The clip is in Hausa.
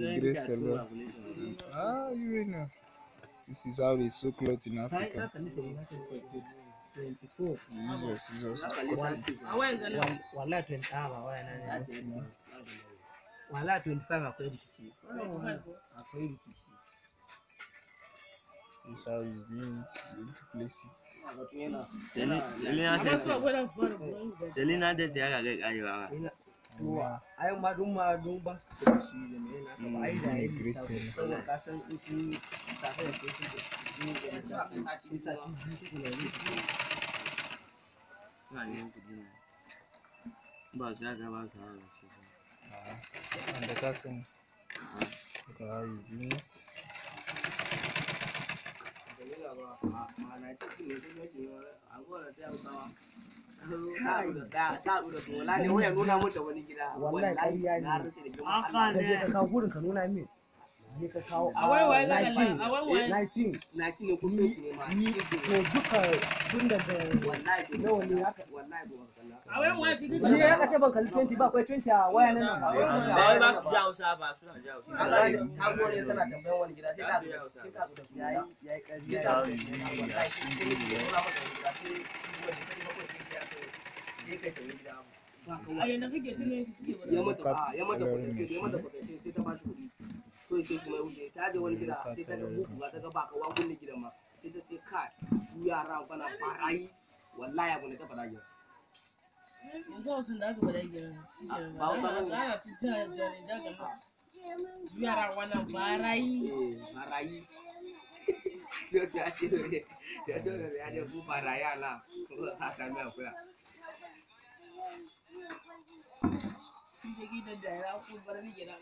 the great color. Ah, you already know. This is how they sew cloth in Africa. Jesus, Jesus. wallahi 20 hour waya na ne wallahi 25 akwai rikici akwai rikici This is how he's doing it. Going to place it. Selina da ya ga karewa ba. Amma ai ma dun ma dun ba su da shi da me na ba. Ai da yi saboda ka san in sun safe da su ne da sati sati biyu ne Suna neman kuɗi ne. Ba su ya ga ba su hana su. ah, and the how he's doing it. Wallahi ƙarya ne ka je ka kawo gurin ka nuna min je ka kawo A wai wai a lagala, a wai wai. 19 ni to duka tun daga nawa ne haka A wai wai su ni ya kace ban kalli 20 ba akwai 20 a waya nan Ba wai ba su ji Hausa ba suna ji Hausa. yayi yayi ƙarya a yana kake shi suke ya mata ya mata kwatance da ya mata kwatance sai ta bashi kuɗi to sai kuma ya wuce ta je wani gida sai ta ga buku ga ta ga baka wa kunne gidan ma sai ta ce kai ku yara bana barayi wallahi abin da ta faɗa yau Yanzu wasu da aka ba da gira. Ba Hausa ba ne. Ana ci jani jaga ma. Yara wannan barayi. eh barayi yau ta ce ne ta ce ne ya je ku barayi ala ko ta ka mai akuya Shi da